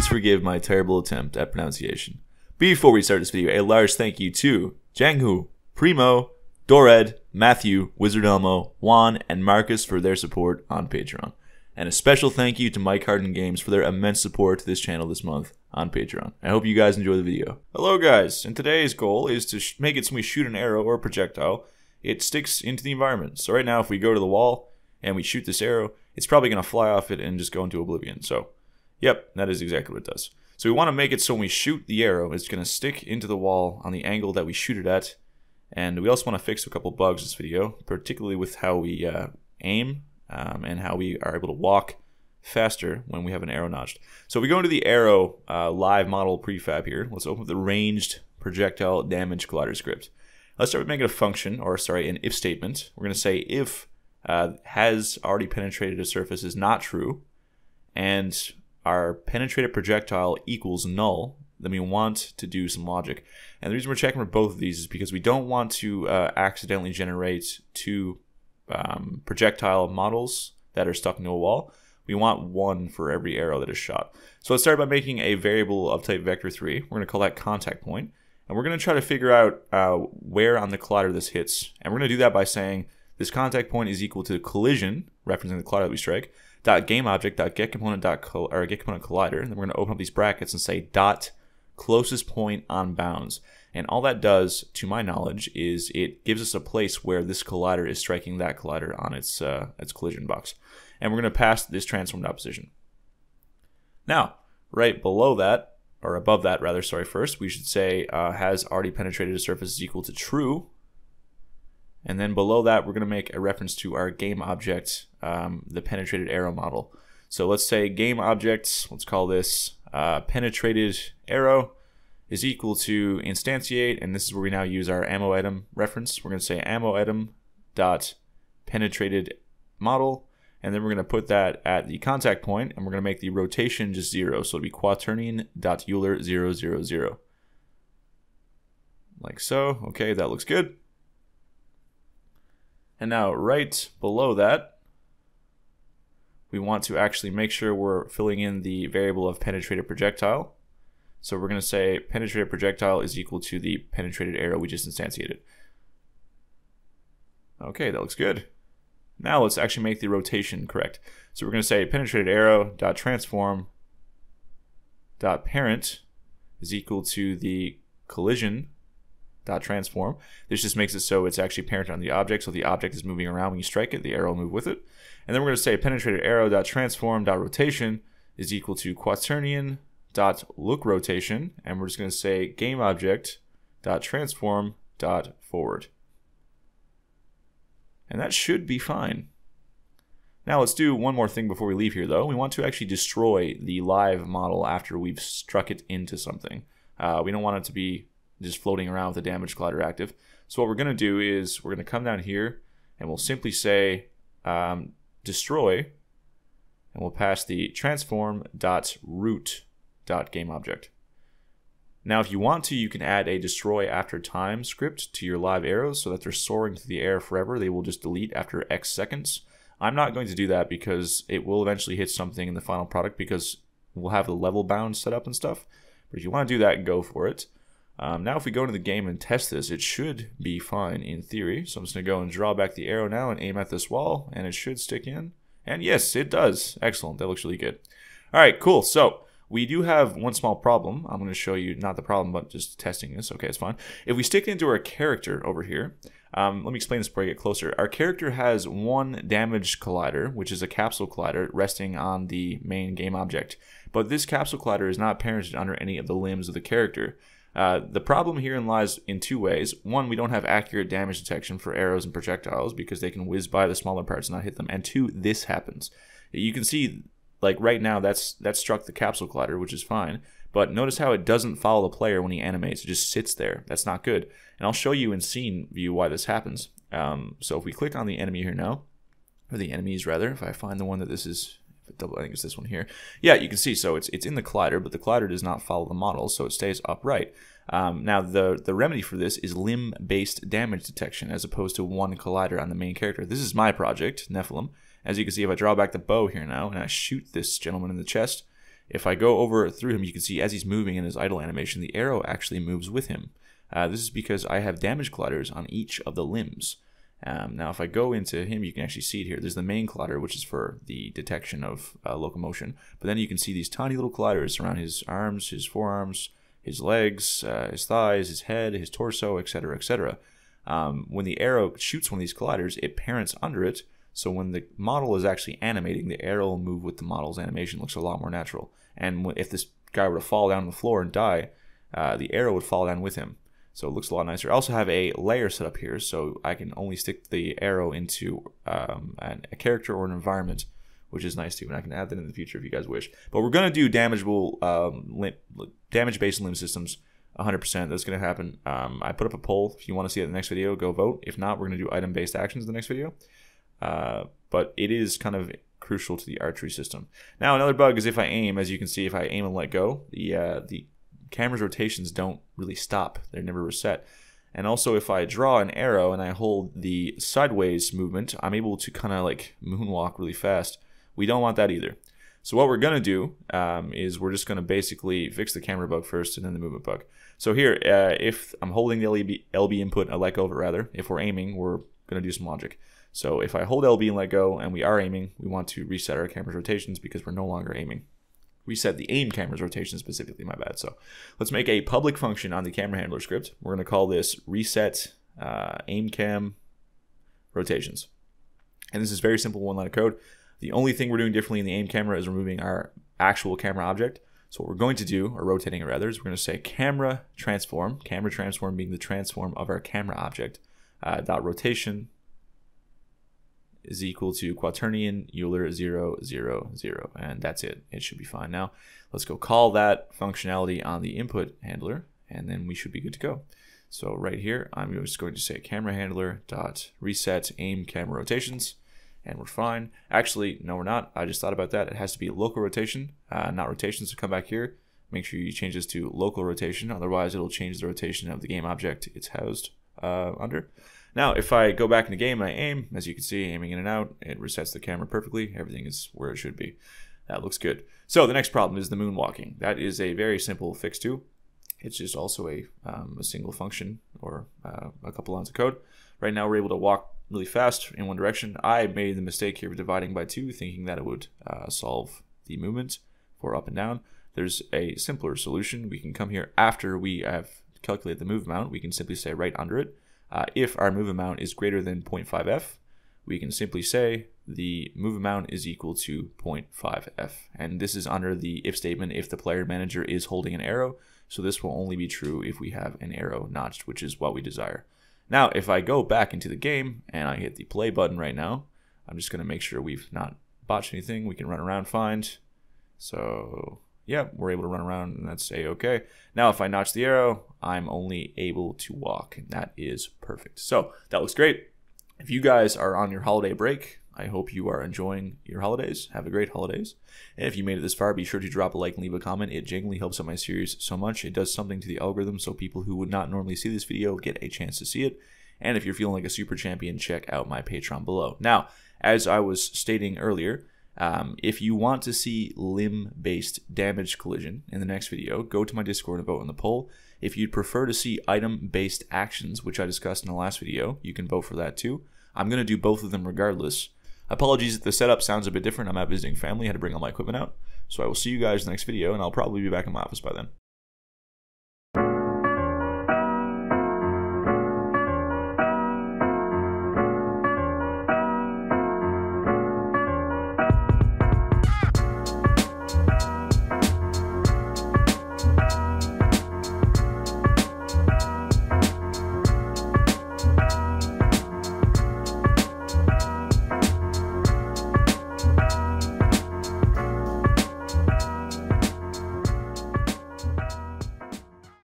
please forgive my terrible attempt at pronunciation. Before we start this video, a large thank you to Janghu, Primo, Dored, Matthew, Wizard Elmo, Juan, and Marcus for their support on Patreon. And a special thank you to Mike Harden Games for their immense support to this channel this month on Patreon. I hope you guys enjoy the video. Hello guys, and today's goal is to make it so we shoot an arrow or a projectile, it sticks into the environment. So right now if we go to the wall and we shoot this arrow, it's probably going to fly off it and just go into oblivion. So, yep, that is exactly what it does. So we want to make it so when we shoot the arrow, it's going to stick into the wall on the angle that we shoot it at. And we also want to fix a couple bugs in this video, particularly with how we uh, aim um, and how we are able to walk faster when we have an arrow notched. So we go into the arrow uh, live model prefab here. Let's open up the ranged projectile damage collider script. Let's start with making a function, or sorry, an if statement. We're going to say if uh, has already penetrated a surface is not true, and our penetrated projectile equals null, then we want to do some logic. And the reason we're checking for both of these is because we don't want to uh, accidentally generate two um, projectile models that are stuck into a wall. We want one for every arrow that is shot. So let's start by making a variable of type vector3. We're going to call that contact point, and we're going to try to figure out uh, where on the collider this hits. And we're going to do that by saying this contact point is equal to collision, referencing the collider that we strike, dot game object dot get component dot col- or get component collider, and then we're going to open up these brackets and say dot closest point on bounds. And all that does, to my knowledge, is it gives us a place where this collider is striking that collider on its uh, its collision box. And we're going to pass this transform dot position. Now, right below that, or above that rather, sorry, first, we should say uh, has already penetrated a surface is equal to true, and then below that, we're going to make a reference to our game object, um, the penetrated arrow model. So let's say game object, let's call this uh, penetrated arrow is equal to instantiate, and this is where we now use our ammo item reference. We're going to say ammo item dot penetrated model, and then we're going to put that at the contact point, and we're going to make the rotation just zero. So it'll be quaternion dot Euler zero zero zero. Like so. Okay, that looks good. And now right below that, we want to actually make sure we're filling in the variable of penetrated projectile. So we're going to say penetrated projectile is equal to the penetrated arrow we just instantiated. Okay, that looks good. Now let's actually make the rotation correct. So we're going to say penetrated arrow dot transform dot parent is equal to the collision dot transform. This just makes it so it's actually parented on the object, so the object is moving around when you strike it, the arrow will move with it. And then we're going to say penetrated arrow dot transform dot rotation is equal to quaternion dot look rotation, and we're just going to say game object dot transform dot forward. And that should be fine. Now let's do one more thing before we leave here though. We want to actually destroy the live model after we've struck it into something. Uh, we don't want it to be just floating around with the damage collider active. So what we're going to do is we're going to come down here and we'll simply say um, destroy and we'll pass the transform dot root dot game object. Now, if you want to, you can add a destroy after time script to your live arrows so that they're soaring through the air forever. They will just delete after X seconds. I'm not going to do that because it will eventually hit something in the final product because we'll have the level bound set up and stuff. But if you want to do that, go for it. Um, now if we go into the game and test this, it should be fine in theory. So I'm just going to go and draw back the arrow now and aim at this wall, and it should stick in. And yes, it does. Excellent. That looks really good. All right, cool. So we do have one small problem. I'm going to show you, not the problem, but just testing this. Okay, it's fine. If we stick it into our character over here, um, let me explain this before I get closer. Our character has one damage collider, which is a capsule collider resting on the main game object. But this capsule collider is not parented under any of the limbs of the character. Uh, the problem here lies in two ways. One, we don't have accurate damage detection for arrows and projectiles because they can whiz by the smaller parts and not hit them. And two, this happens. You can see, like right now, that's that struck the capsule collider, which is fine. But notice how it doesn't follow the player when he animates. It just sits there. That's not good. And I'll show you in scene view why this happens. Um, so if we click on the enemy here now, or the enemies rather, if I find the one that this is double I think it's this one here. Yeah, you can see so it's it's in the collider, but the collider does not follow the model, so it stays upright. Um, now the the remedy for this is limb-based damage detection as opposed to one collider on the main character. This is my project, Nephilim. As you can see, if I draw back the bow here now and I shoot this gentleman in the chest, If I go over through him, you can see as he's moving in his idle animation, the arrow actually moves with him. Uh, this is because I have damage colliders on each of the limbs. Um, now, if I go into him, you can actually see it here. There's the main collider, which is for the detection of uh, locomotion. But then you can see these tiny little colliders around his arms, his forearms, his legs, uh, his thighs, his head, his torso, etc., etc. Um, when the arrow shoots one of these colliders, it parents under it. So when the model is actually animating, the arrow will move with the model's animation. Looks a lot more natural. And if this guy were to fall down on the floor and die, uh, the arrow would fall down with him. So it looks a lot nicer. I also have a layer set up here, so I can only stick the arrow into um, an, a character or an environment, which is nice too. And I can add that in the future if you guys wish. But we're gonna do damageable, um, damage-based limb systems 100%. That's gonna happen. Um, I put up a poll. If you want to see it in the next video, go vote. If not, we're gonna do item-based actions in the next video. Uh, but it is kind of crucial to the archery system. Now, another bug is if I aim, as you can see, if I aim and let go, the uh, the camera's rotations don't really stop. They're never reset. And also, if I draw an arrow and I hold the sideways movement, I'm able to kind of like moonwalk really fast. We don't want that either. So what we're going to do um, is we're just going to basically fix the camera bug first and then the movement bug. So here, uh, if I'm holding the LB, input, I let go of it rather. If we're aiming, we're going to do some logic. So if I hold LB and let go and we are aiming, we want to reset our camera's rotations because we're no longer aiming reset the aim camera's rotation specifically, my bad. So let's make a public function on the camera handler script. We're going to call this reset uh, aim cam rotations. And this is very simple one line of code. The only thing we're doing differently in the aim camera is removing our actual camera object. So what we're going to do, or rotating it rather, is we're going to say camera transform, camera transform being the transform of our camera object, uh, dot rotation is equal to quaternion Euler 0, 0, 0. And that's it. It should be fine. Now, let's go call that functionality on the input handler, and then we should be good to go. So right here, I'm just going to say camera handler dot reset aim camera rotations, and we're fine. Actually, no, we're not. I just thought about that. It has to be local rotation, uh, not rotation. So come back here. Make sure you change this to local rotation. Otherwise, it'll change the rotation of the game object it's housed uh, under. Now, if I go back in the game and I aim, as you can see, aiming in and out, it resets the camera perfectly. Everything is where it should be. That looks good. So the next problem is the moonwalking. That is a very simple fix too. It's just also a, um, a single function or uh, a couple lines of code. Right now we're able to walk really fast in one direction. I made the mistake here of dividing by two, thinking that it would uh, solve the movement for up and down. There's a simpler solution. We can come here after we have calculated the move amount. We can simply say right under it uh, if our move amount is greater than 0.5f, we can simply say the move amount is equal to 0.5f. And this is under the if statement if the player manager is holding an arrow. So this will only be true if we have an arrow notched, which is what we desire. Now, if I go back into the game and I hit the play button right now, I'm just going to make sure we've not botched anything. We can run around find. So yeah, we're able to run around and that's a okay. Now, if I notch the arrow, I'm only able to walk, and that is perfect. So that looks great. If you guys are on your holiday break, I hope you are enjoying your holidays. Have a great holidays. And if you made it this far, be sure to drop a like and leave a comment. It genuinely helps out my series so much. It does something to the algorithm so people who would not normally see this video get a chance to see it. And if you're feeling like a super champion, check out my Patreon below. Now, as I was stating earlier, um, if you want to see limb-based damage collision in the next video, go to my Discord and vote on the poll. If you'd prefer to see item-based actions, which I discussed in the last video, you can vote for that too. I'm going to do both of them regardless. Apologies if the setup sounds a bit different. I'm out visiting family, had to bring all my equipment out. So I will see you guys in the next video, and I'll probably be back in my office by then.